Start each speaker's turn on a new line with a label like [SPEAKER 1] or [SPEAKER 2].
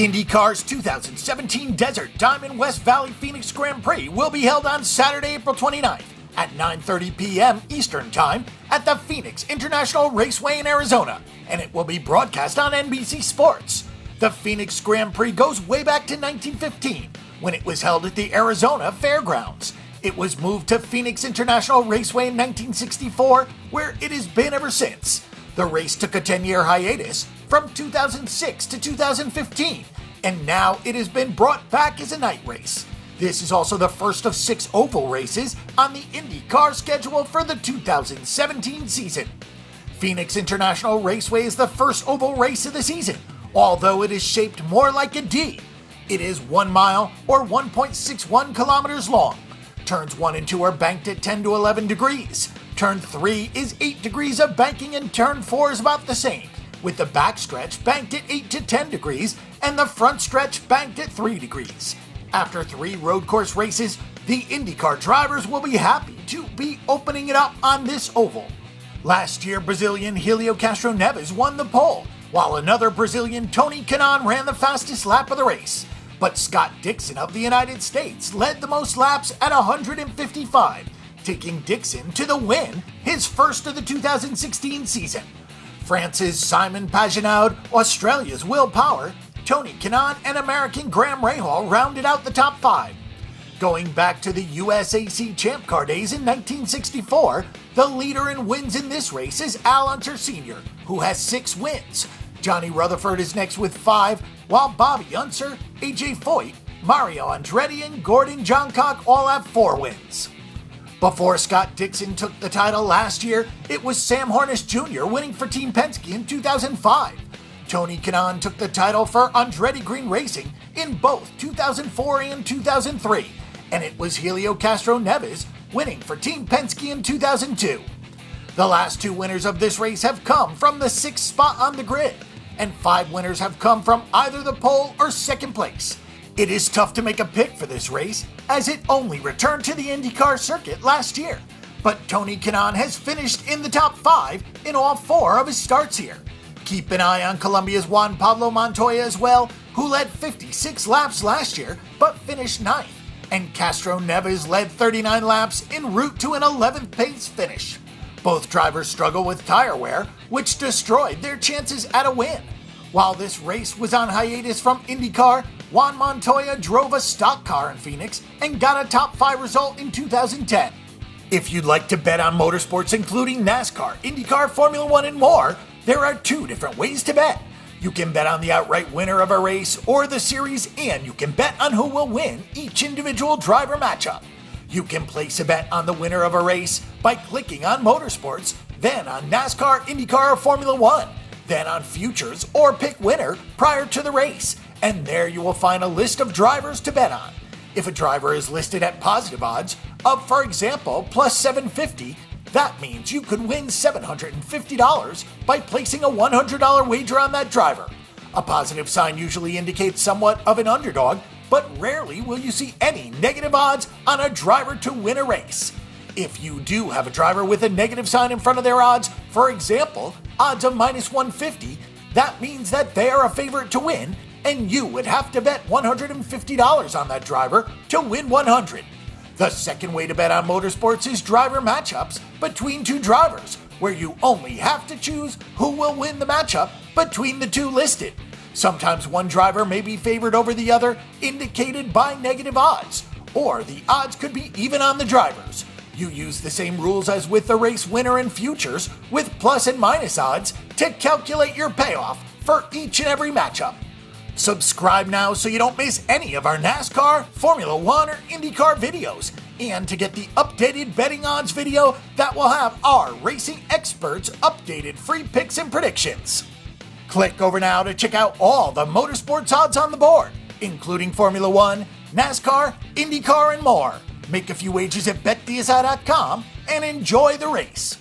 [SPEAKER 1] IndyCar's 2017 Desert Diamond West Valley Phoenix Grand Prix will be held on Saturday, April 29th at 9:30 p.m. Eastern Time at the Phoenix International Raceway in Arizona, and it will be broadcast on NBC Sports. The Phoenix Grand Prix goes way back to 1915 when it was held at the Arizona Fairgrounds. It was moved to Phoenix International Raceway in 1964, where it has been ever since. The race took a 10 year hiatus from 2006 to 2015, and now it has been brought back as a night race. This is also the first of six oval races on the IndyCar schedule for the 2017 season. Phoenix International Raceway is the first oval race of the season, although it is shaped more like a D. It is 1 mile or 1.61 kilometers long. Turns 1 and 2 are banked at 10 to 11 degrees. Turn 3 is 8 degrees of banking, and turn 4 is about the same with the back stretch banked at 8 to 10 degrees and the front stretch banked at 3 degrees. After three road course races, the IndyCar drivers will be happy to be opening it up on this oval. Last year, Brazilian Helio Castroneves won the pole, while another Brazilian Tony Kanaan ran the fastest lap of the race. But Scott Dixon of the United States led the most laps at 155, taking Dixon to the win, his first of the 2016 season. France's Simon Pagenaud, Australia's Will Power, Tony Kanaan, and American Graham Rahal rounded out the top five. Going back to the USAC Champ Car days in 1964, the leader in wins in this race is Al Unser Sr., who has six wins. Johnny Rutherford is next with five, while Bobby Unser, AJ Foyt, Mario Andretti, and Gordon Johncock all have four wins. Before Scott Dixon took the title last year, it was Sam Hornish Jr. winning for Team Penske in 2005. Tony Kanaan took the title for Andretti Green Racing in both 2004 and 2003, and it was Helio Castroneves winning for Team Penske in 2002. The last two winners of this race have come from the sixth spot on the grid, and five winners have come from either the pole or second place. It is tough to make a pick for this race, as it only returned to the IndyCar circuit last year. But Tony Kanaan has finished in the top five in all four of his starts here. Keep an eye on Colombia's Juan Pablo Montoya as well, who led 56 laps last year but finished ninth. And Castroneves led 39 laps en route to an 11th pace finish. Both drivers struggle with tire wear, which destroyed their chances at a win. While this race was on hiatus from IndyCar, Juan Montoya drove a stock car in Phoenix and got a top 5 result in 2010. If you'd like to bet on motorsports including NASCAR, IndyCar, Formula 1 and more, there are two different ways to bet. You can bet on the outright winner of a race or the series and you can bet on who will win each individual driver matchup. You can place a bet on the winner of a race by clicking on motorsports, then on NASCAR, IndyCar, or Formula 1 then on futures or pick winner prior to the race, and there you will find a list of drivers to bet on. If a driver is listed at positive odds of, for example, plus 750, that means you could win $750 by placing a $100 wager on that driver. A positive sign usually indicates somewhat of an underdog, but rarely will you see any negative odds on a driver to win a race. If you do have a driver with a negative sign in front of their odds, for example, odds of minus 150, that means that they are a favorite to win, and you would have to bet $150 on that driver to win 100. The second way to bet on motorsports is driver matchups between two drivers, where you only have to choose who will win the matchup between the two listed. Sometimes one driver may be favored over the other, indicated by negative odds, or the odds could be even on the drivers. You use the same rules as with the race winner and futures, with plus and minus odds, to calculate your payoff for each and every matchup. Subscribe now so you don't miss any of our NASCAR, Formula One, or IndyCar videos, and to get the updated betting odds video that will have our racing experts' updated free picks and predictions. Click over now to check out all the motorsports odds on the board, including Formula One, NASCAR, IndyCar, and more. Make a few wagers at betdsi.com and enjoy the race.